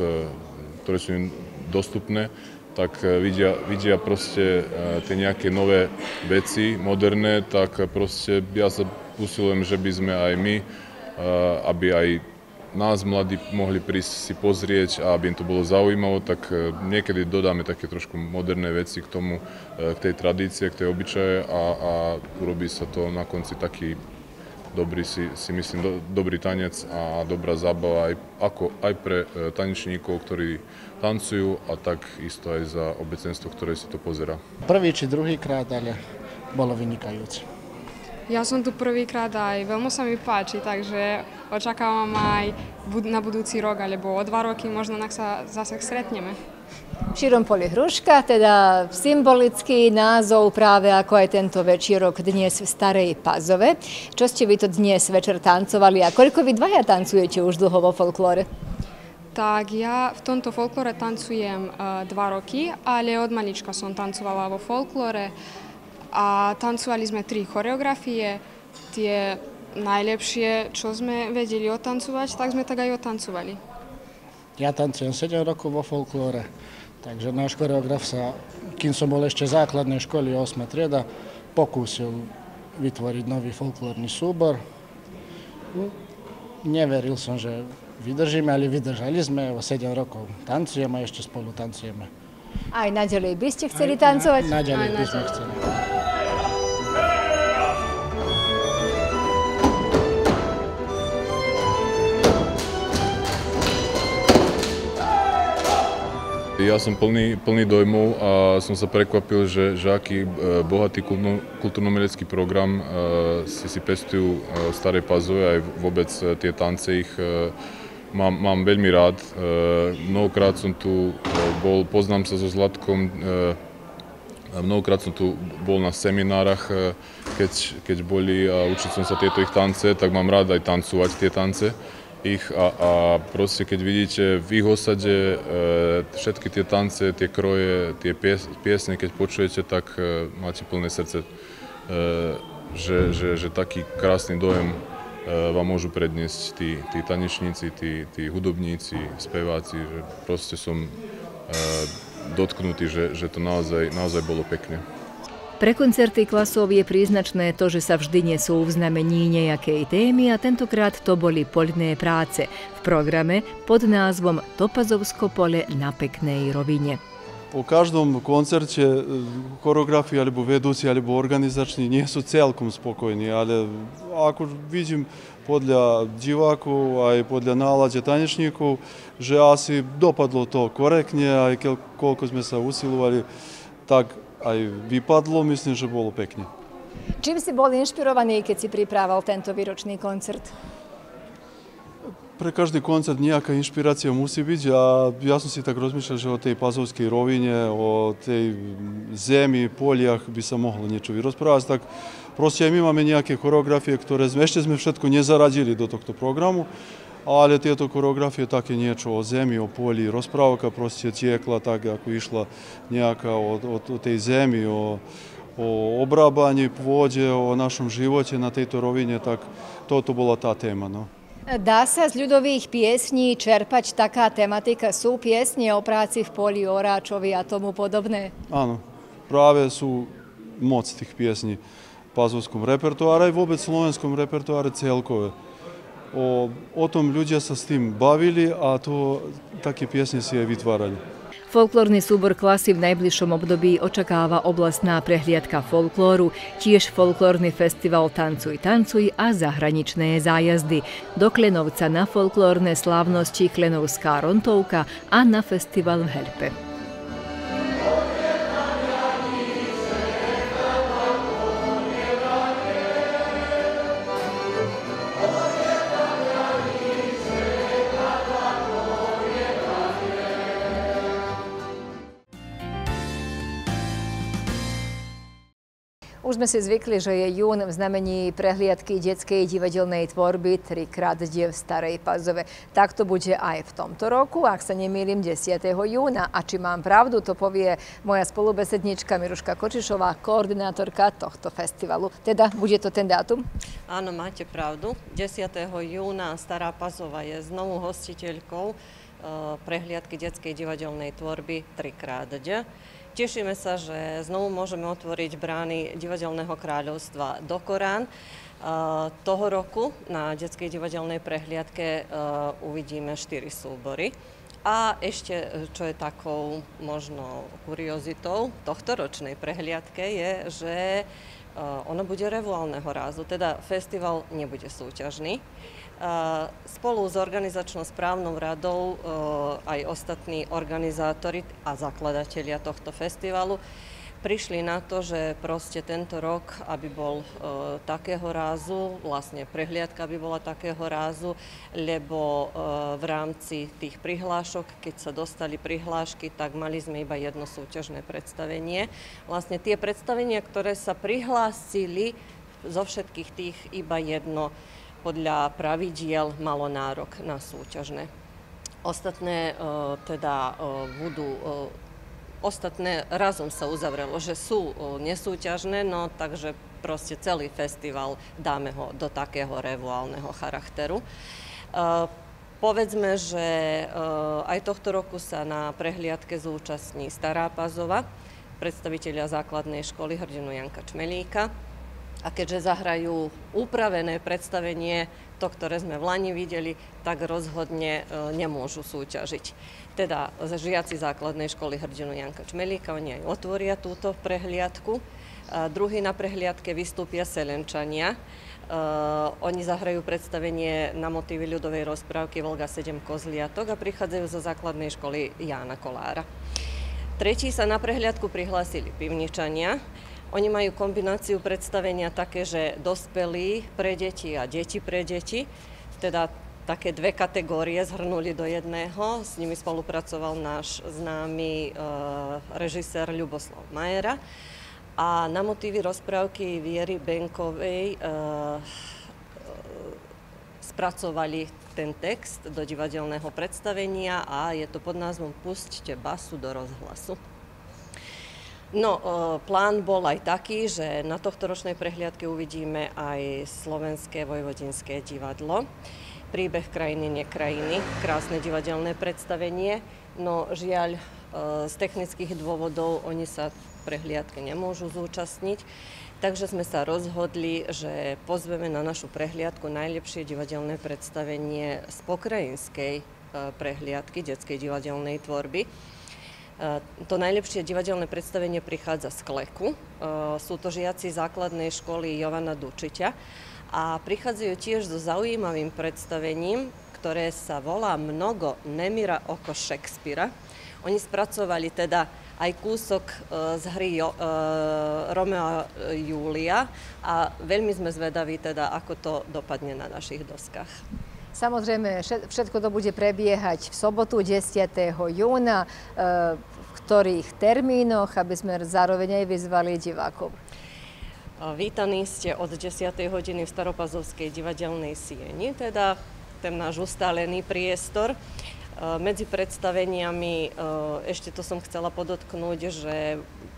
ktoré sú im dostupné, tak vidia, vidia proste tie nejaké nové veci, moderné, tak proste ja sa usilujem, že by sme aj my, aby aj nás mladí mohli prísť si pozrieť a aby im to bolo zaujímavé, tak e, niekedy dodáme také trošku moderné veci k tomu, e, k tej tradície, k tej obyčaje a, a urobí sa to na konci taký dobrý, si, si myslím, do, dobrý tanec a dobrá zábava aj, ako, aj pre e, tanečníkov, ktorí tancujú a tak isto aj za obecenstvo, ktoré si to pozera. Prvý či druhý krát, ale bolo vynikajúce. Ja som tu prvýkrát aj veľmi sa mi páči, takže očakávam aj na budúci rok alebo o dva roky možno nak sa zase stretneme. V širom poli hruška, teda symbolický názov práve ako aj tento večierok dnes v Starej Pazove. Čo ste vy to dnes večer tancovali a koľko vy dvaja tancujete už dlho vo folklóre? Tak ja v tomto folklore tancujem uh, dva roky, ale od malička som tancovala vo folklore a tancovali sme tri choreografie, tie najlepšie, čo sme vedeli otancovať, tak sme tak aj otancovali. Ja tancujem 7 rokov vo folklóre, takže náš choreograf sa, kým som bol ešte v základnej škole 8. trieda, pokúsil vytvoriť nový folklórny súbor. Neveril som, že vydržíme, ale vydržali sme, 7 rokov tancujeme a ešte spolu tancujeme. Aj naďalej by ste chceli tancovať? Naďalej by sme chceli. Ja som plný, plný dojmov a som sa prekvapil, že, že aký e, bohatý kultúrno-umelecký program e, si si pestujú e, Staré Pazove, aj vôbec tie tance ich mám, mám veľmi rád. Mnohokrát som tu bol, poznám sa so Zlatkom, mnohokrát som tu bol na seminárach, keď, keď boli a učil som sa tieto ich tance, tak mám rád aj tancovať tie tance ich a, a proste keď vidíte v ich osade e, všetky tie tance, tie kroje, tie pies, piesne, keď počujete, tak e, máte plné srdce, e, že, že, že taký krásny dojem vám môžu predniesť tí, tí tanečníci, tí, tí hudobníci, speváci, že proste som e, dotknutý, že, že to naozaj, naozaj bolo pekne. Pre koncerty klasov je príznačné to, že sa vždy nesú v znamení nejakej témy a tentokrát to boli poľné práce v programe pod názvom Topazovsko pole na peknej rovine. Po každom koncerte e, choreografi alebo vedúci alebo organizační nie sú celkom spokojní, ale ako vidím podľa divákov aj podľa nálade tanečníkov, že asi dopadlo to korektne, aj koľko sme sa usilovali, tak aj vypadlo, myslím, že bolo pekne. Čím si bol inšpirovaný, keď si priprával tento výročný koncert? Pre každý koncert nejaká inšpirácia musí byť a ja som si tak rozmýšľal, že o tej pazovskej rovine, o tej zemi, poliach by sa mohlo niečo vyrozprávať, tak proste aj my máme nejaké choreografie, ktoré sme, ešte sme všetko nezaradili do tohto programu, ali tieto koreografije také niečo o zemi, o polji, rozprávka proste tiekla tak, ako išla nejaká o, o, o tej zemi, o, o obrábaní pôde, o našom živote na tejto rovine, tak toto bola tá téma. No. Dá sa z ľudových piesní čerpať taká tematika? Sú piesne o práci v poli, oráčovi a tomu podobné? Áno, práve sú moc tých piesní v pazovskom repertoáre aj vôbec v slovenskom repertoáre celkové. O, o tom ľudia sa s tým bavili a to také piesne si aj vytvárali. Folklórny súbor Klasy v najbližšom období očakáva oblastná prehliadka folklóru, tiež folklórny festival Tancuj, tancuj a zahraničné zájazdy. Do Klenovca na folklórne slávnosti Klenovská Rontovka a na festival v Helpe. Sme si zvykli, že je jún v znamení prehliadky detskej divadelnej tvorby trikrát die v Starej Pazove. Tak bude aj v tomto roku, ak sa nemýlim 10. júna. A či mám pravdu, to povie moja spolubesednička Miruška Kočišová, koordinátorka tohto festivalu. Teda bude to ten dátum? Áno, máte pravdu. 10. júna Stará Pazova je znovu hostiteľkou eh, prehliadky detskej divadelnej tvorby trikrát D. Tešíme sa, že znovu môžeme otvoriť brány Divadelného kráľovstva do Korán. Toho roku na detskej divadelnej prehliadke uvidíme štyri súbory. A ešte, čo je takou možno kuriozitou tohto ročnej prehliadke je, že ono bude revuálneho rázu, teda festival nebude súťažný. Spolu s organizačnou správnou radou aj ostatní organizátori a zakladatelia tohto festivalu prišli na to, že proste tento rok, aby bol e, takého rázu, vlastne prehliadka by bola takého rázu, lebo e, v rámci tých prihlášok, keď sa dostali prihlášky, tak mali sme iba jedno súťažné predstavenie. Vlastne tie predstavenia, ktoré sa prihlásili, zo všetkých tých iba jedno podľa pravidiel malo nárok na súťažné. Ostatné e, teda e, budú e, ostatné razom sa uzavrelo, že sú nesúťažné, no takže proste celý festival dáme ho do takého revuálneho charakteru. Povedzme, že aj tohto roku sa na prehliadke zúčastní Stará Pazova, predstaviteľia základnej školy hrdinu Janka Čmelíka, a keďže zahrajú upravené predstavenie, to, ktoré sme v Lani videli, tak rozhodne e, nemôžu súťažiť. Teda žiaci základnej školy hrdinu Janka Čmelíka, oni aj otvoria túto prehliadku. A druhý na prehliadke vystúpia Selenčania. Uh, oni zahrajú predstavenie na motívy ľudovej rozprávky Volga 7 kozliatok a prichádzajú zo základnej školy Jána Kolára. Tretí sa na prehliadku prihlásili pivničania. Oni majú kombináciu predstavenia také, že dospelí pre deti a deti pre deti, teda také dve kategórie zhrnuli do jedného. S nimi spolupracoval náš známy e, režisér Ľuboslav Majera. A na motívy rozprávky Viery Benkovej e, spracovali ten text do divadelného predstavenia a je to pod názvom Pusťte basu do rozhlasu. No, e, plán bol aj taký, že na tohto ročnej prehliadke uvidíme aj Slovenské vojvodinské divadlo. Príbeh krajiny, nekrajiny, krásne divadelné predstavenie, no žiaľ e, z technických dôvodov oni sa prehliadke nemôžu zúčastniť. Takže sme sa rozhodli, že pozveme na našu prehliadku najlepšie divadelné predstavenie z pokrajinskej e, prehliadky detskej divadelnej tvorby. E, to najlepšie divadelné predstavenie prichádza z Kleku. E, sú to žiaci základnej školy Jovana Dučiťa a prichádzajú tiež so zaujímavým predstavením, ktoré sa volá Mnogo Nemira oko Šekspíra. Oni spracovali teda aj kúsok e, z hry Romeo a Julia a veľmi sme zvedaví teda, ako to dopadne na našich doskách. Samozrejme, všetko to bude prebiehať v sobotu 10. júna. E, ktorých termínoch, aby sme zároveň aj vyzvali divákov? Vítaní ste od 10. hodiny v Staropazovskej divadelnej sieni, teda ten náš ustálený priestor. Medzi predstaveniami ešte to som chcela podotknúť, že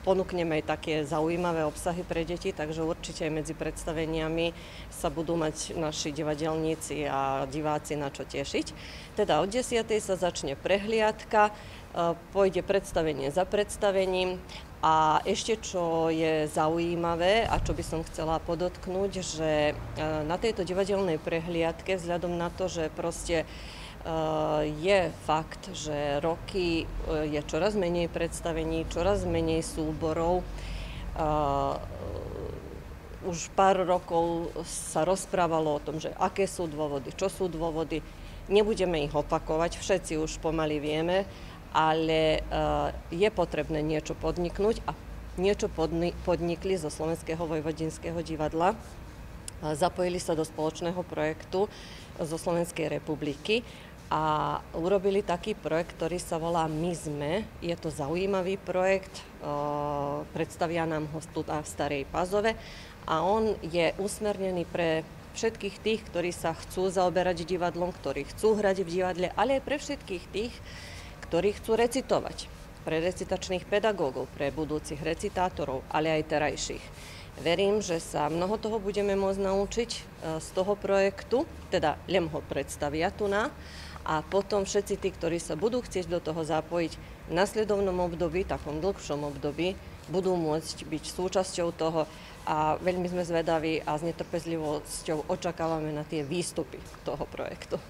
ponúkneme aj také zaujímavé obsahy pre deti, takže určite aj medzi predstaveniami sa budú mať naši divadelníci a diváci na čo tešiť. Teda od 10. sa začne prehliadka, pôjde predstavenie za predstavením a ešte čo je zaujímavé a čo by som chcela podotknúť, že na tejto divadelnej prehliadke vzhľadom na to, že proste je fakt, že roky je čoraz menej predstavení, čoraz menej súborov. Už pár rokov sa rozprávalo o tom, že aké sú dôvody, čo sú dôvody. Nebudeme ich opakovať, všetci už pomaly vieme, ale je potrebné niečo podniknúť a niečo podnikli zo Slovenského vojvodinského divadla. Zapojili sa do spoločného projektu zo Slovenskej republiky a urobili taký projekt, ktorý sa volá My sme. Je to zaujímavý projekt, predstavia nám ho tu v Starej Pazove a on je usmernený pre všetkých tých, ktorí sa chcú zaoberať divadlom, ktorí chcú hrať v divadle, ale aj pre všetkých tých, ktorí chcú recitovať. Pre recitačných pedagógov, pre budúcich recitátorov, ale aj terajších. Verím, že sa mnoho toho budeme môcť naučiť z toho projektu, teda len ho predstavia tu na, a potom všetci tí, ktorí sa budú chcieť do toho zapojiť v nasledovnom období, takom dlhšom období, budú môcť byť súčasťou toho a veľmi sme zvedaví a s netrpezlivosťou očakávame na tie výstupy toho projektu.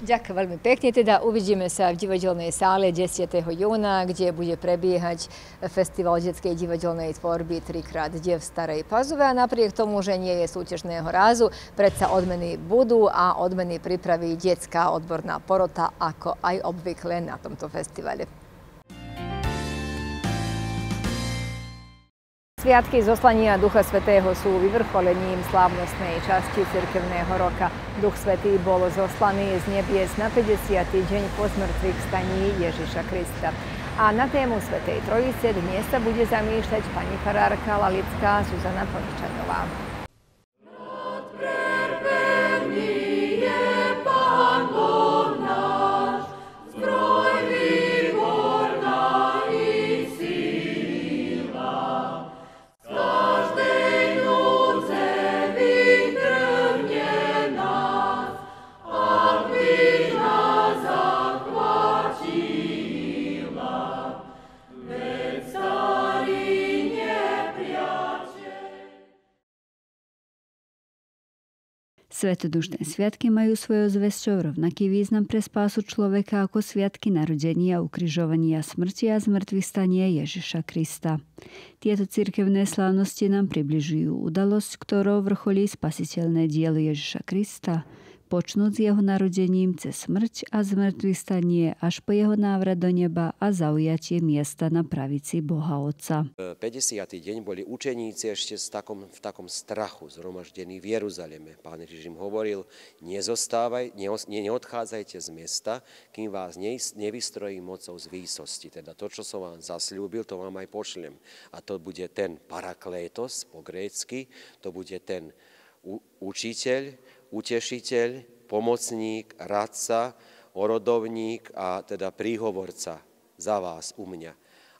Ďakujem veľmi pekne. Teda uvidíme sa v divadelnej sále 10. júna, kde bude prebiehať festival detskej divadelnej tvorby 3x v Starej Pazove. A napriek tomu, že nie je súťažného rázu, predsa odmeny budú a odmeny pripraví detská odborná porota, ako aj obvykle na tomto festivale. Sviatky zoslania Ducha Svetého sú vyvrcholením slávnostnej časti cirkevného roka. Duch Svetý bol zoslaný z nebies na 50. deň po zmrtvých staní Ježiša Krista. A na tému Svetej Trojice dnes sa bude zamýšľať pani farárka Lalická Zuzana Poničanová. Svetodušné sviatky majú svojou zväzčou rovnaký význam pre spásu človeka ako sviatky narodenia, ukrižovania, smrti a zmrtvých stanie Ježiša Krista. Tieto cirkevné slávnosti nám približujú udalosť, ktorou vrcholí spasiteľné dielo Ježiša Krista – počnúť s jeho narodením cez smrť a zmrtvý stanie až po jeho návrat do neba a zaujatie miesta na pravici Boha Otca. 50. deň boli učeníci ešte v takom, v takom strachu zhromaždení v Jeruzaleme. Pán Ježiš im hovoril, nezostávaj, neodchádzajte z miesta, kým vás nevystrojím mocou z výsosti. Teda to, čo som vám zasľúbil, to vám aj pošlem. A to bude ten paraklétos po grécky, to bude ten učiteľ, utešiteľ, pomocník, radca, orodovník a teda príhovorca za vás u mňa.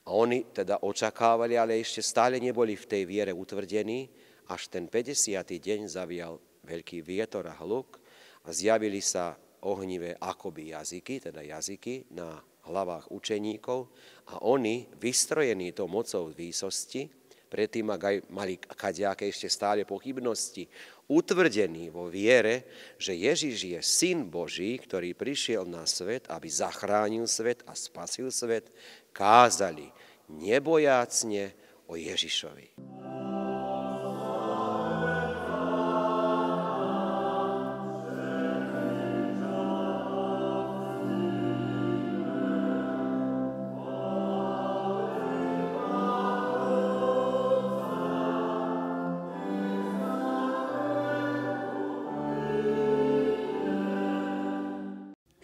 A oni teda očakávali, ale ešte stále neboli v tej viere utvrdení, až ten 50. deň zavial veľký vietor a hluk a zjavili sa ohnivé akoby jazyky, teda jazyky na hlavách učeníkov a oni, vystrojení to mocou výsosti, predtým, ak aj mali kadejaké ešte stále pochybnosti, utvrdení vo viere, že Ježiš je Syn Boží, ktorý prišiel na svet, aby zachránil svet a spasil svet, kázali nebojácne o Ježišovi.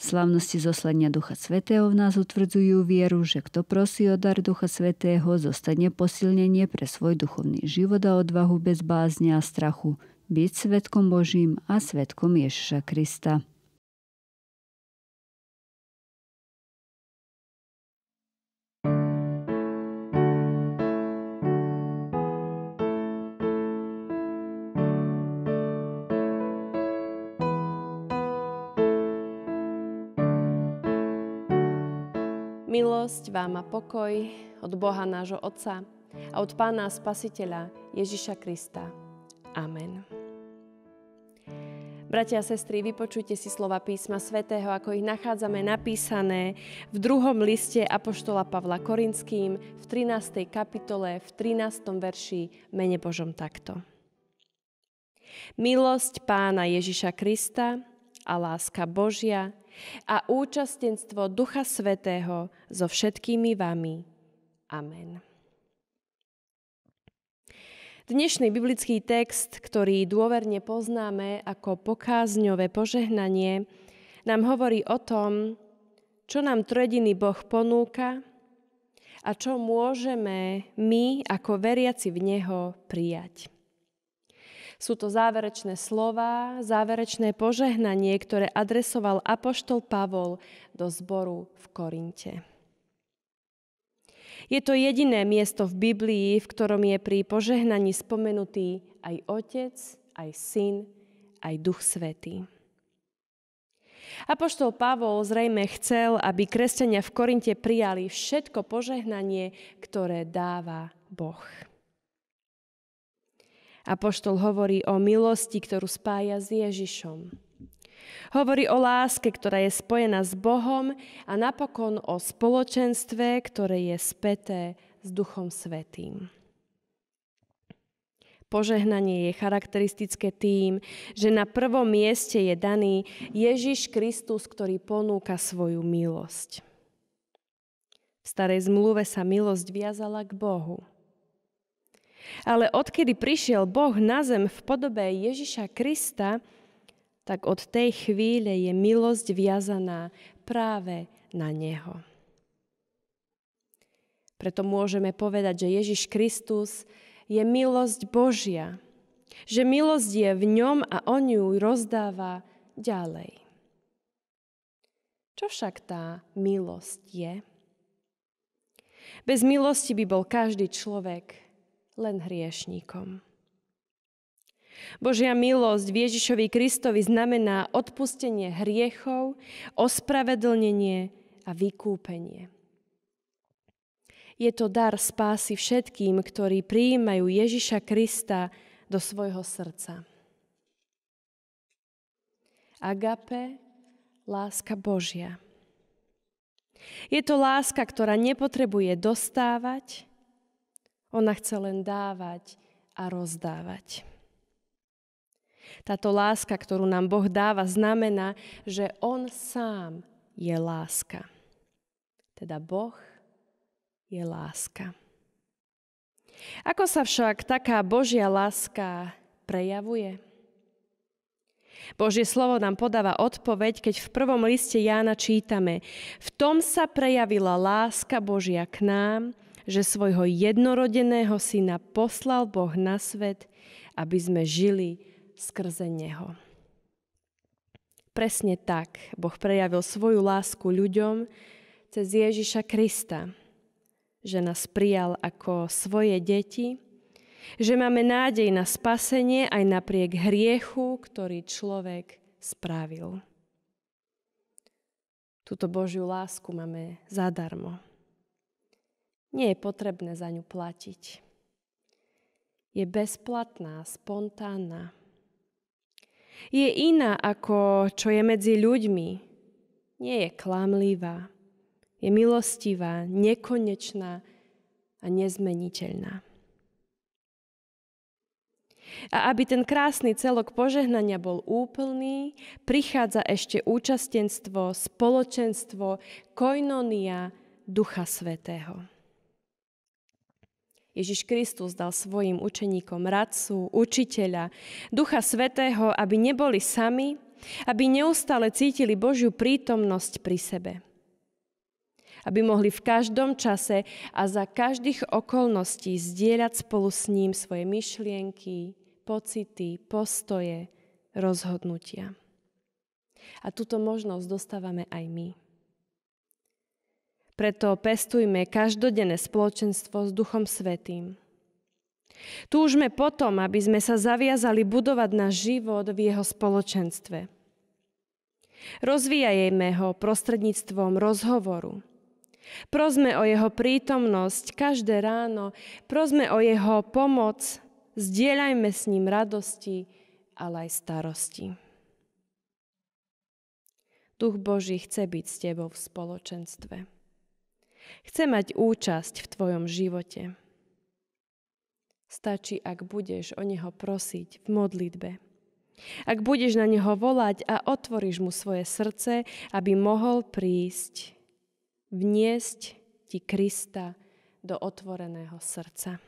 Slavnosti zoslania Ducha Svetého v nás utvrdzujú vieru, že kto prosí o dar Ducha Svetého, zostane posilnenie pre svoj duchovný život a odvahu bez bázne a strachu, byť svetkom Božím a svetkom Ježiša Krista. Milosť vám a pokoj od Boha nášho Otca a od Pána Spasiteľa Ježiša Krista. Amen. Bratia a sestry, vypočujte si slova písma svätého, ako ich nachádzame napísané v druhom liste Apoštola Pavla Korinským v 13. kapitole v 13. verši mene Božom takto. Milosť Pána Ježiša Krista a láska Božia a účastenstvo Ducha Svetého so všetkými vami. Amen. Dnešný biblický text, ktorý dôverne poznáme ako pokázňové požehnanie, nám hovorí o tom, čo nám trojediný Boh ponúka a čo môžeme my ako veriaci v Neho prijať. Sú to záverečné slova, záverečné požehnanie, ktoré adresoval apoštol Pavol do zboru v Korinte. Je to jediné miesto v Biblii, v ktorom je pri požehnaní spomenutý aj Otec, aj Syn, aj Duch Svetý. Apoštol Pavol zrejme chcel, aby kresťania v Korinte prijali všetko požehnanie, ktoré dáva Boh. Apoštol hovorí o milosti, ktorú spája s Ježišom. Hovorí o láske, ktorá je spojená s Bohom a napokon o spoločenstve, ktoré je späté s Duchom Svetým. Požehnanie je charakteristické tým, že na prvom mieste je daný Ježiš Kristus, ktorý ponúka svoju milosť. V starej zmluve sa milosť viazala k Bohu. Ale odkedy prišiel Boh na zem v podobe Ježiša Krista, tak od tej chvíle je milosť viazaná práve na Neho. Preto môžeme povedať, že Ježiš Kristus je milosť Božia, že milosť je v ňom a on ju rozdáva ďalej. Čo však tá milosť je? Bez milosti by bol každý človek len hriešníkom. Božia milosť v Ježišovi Kristovi znamená odpustenie hriechov, ospravedlnenie a vykúpenie. Je to dar spásy všetkým, ktorí prijímajú Ježiša Krista do svojho srdca. Agape, láska Božia. Je to láska, ktorá nepotrebuje dostávať, ona chce len dávať a rozdávať. Táto láska, ktorú nám Boh dáva, znamená, že On sám je láska. Teda Boh je láska. Ako sa však taká Božia láska prejavuje? Božie slovo nám podáva odpoveď, keď v prvom liste Jána čítame V tom sa prejavila láska Božia k nám, že svojho jednorodeného syna poslal Boh na svet, aby sme žili skrze Neho. Presne tak Boh prejavil svoju lásku ľuďom cez Ježiša Krista, že nás prijal ako svoje deti, že máme nádej na spasenie aj napriek hriechu, ktorý človek spravil. Túto Božiu lásku máme zadarmo. Nie je potrebné za ňu platiť. Je bezplatná, spontánna. Je iná ako čo je medzi ľuďmi. Nie je klamlivá. Je milostivá, nekonečná a nezmeniteľná. A aby ten krásny celok požehnania bol úplný, prichádza ešte účastenstvo, spoločenstvo, koinonia Ducha Svetého. Ježiš Kristus dal svojim učeníkom radcu, učiteľa, Ducha Svetého, aby neboli sami, aby neustále cítili Božiu prítomnosť pri sebe. Aby mohli v každom čase a za každých okolností zdieľať spolu s ním svoje myšlienky, pocity, postoje, rozhodnutia. A túto možnosť dostávame aj my. Preto pestujme každodenné spoločenstvo s Duchom Svetým. Túžme potom, aby sme sa zaviazali budovať náš život v jeho spoločenstve. Rozvíjajme ho prostredníctvom rozhovoru. Prosme o jeho prítomnosť každé ráno, prosme o jeho pomoc, zdieľajme s ním radosti, ale aj starosti. Duch Boží chce byť s tebou v spoločenstve. Chce mať účasť v tvojom živote. Stačí, ak budeš o Neho prosiť v modlitbe. Ak budeš na Neho volať a otvoríš mu svoje srdce, aby mohol prísť, vniesť ti Krista do otvoreného srdca.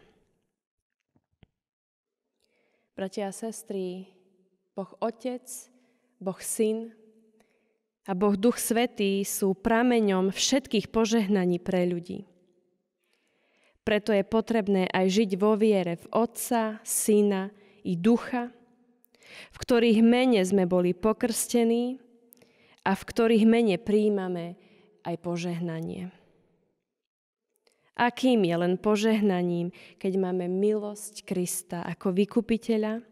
Bratia a sestry, Boh Otec, Boh Syn a Boh Duch Svetý sú prameňom všetkých požehnaní pre ľudí. Preto je potrebné aj žiť vo viere v Otca, Syna i Ducha, v ktorých mene sme boli pokrstení a v ktorých mene príjmame aj požehnanie. Akým je len požehnaním, keď máme milosť Krista ako vykupiteľa,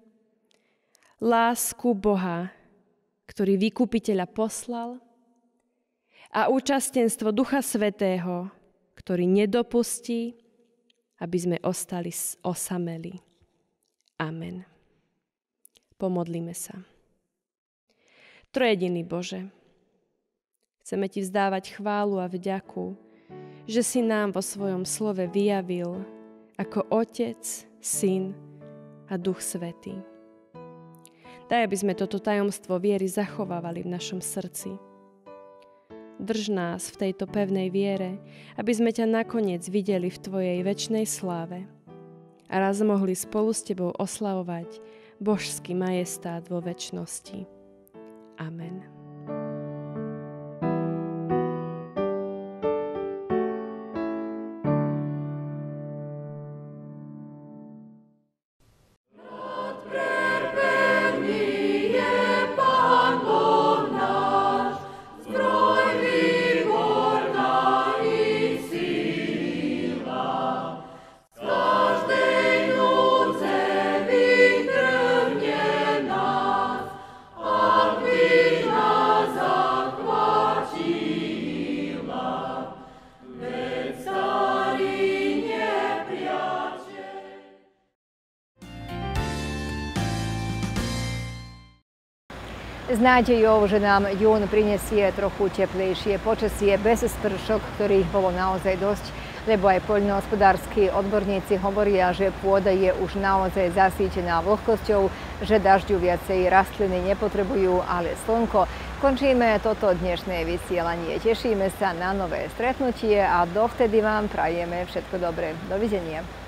lásku Boha, ktorý vykupiteľa poslal a účastenstvo Ducha Svetého, ktorý nedopustí, aby sme ostali osameli. Amen. Pomodlíme sa. Trojediný Bože, chceme Ti vzdávať chválu a vďaku, že si nám vo svojom slove vyjavil ako Otec, Syn a Duch Svetý. Daj, aby sme toto tajomstvo viery zachovávali v našom srdci. Drž nás v tejto pevnej viere, aby sme ťa nakoniec videli v Tvojej väčšnej sláve a raz mohli spolu s Tebou oslavovať božský majestát vo väčšnosti. Amen. Nádejou, že nám jún prinesie trochu teplejšie počasie bez spršok, ktorých bolo naozaj dosť, lebo aj poľnohospodársky odborníci hovoria, že pôda je už naozaj zasítená vlhkosťou, že dažďu viacej rastliny nepotrebujú, ale slnko. Končíme toto dnešné vysielanie. Tešíme sa na nové stretnutie a dovtedy vám prajeme všetko dobré. Dovidenia.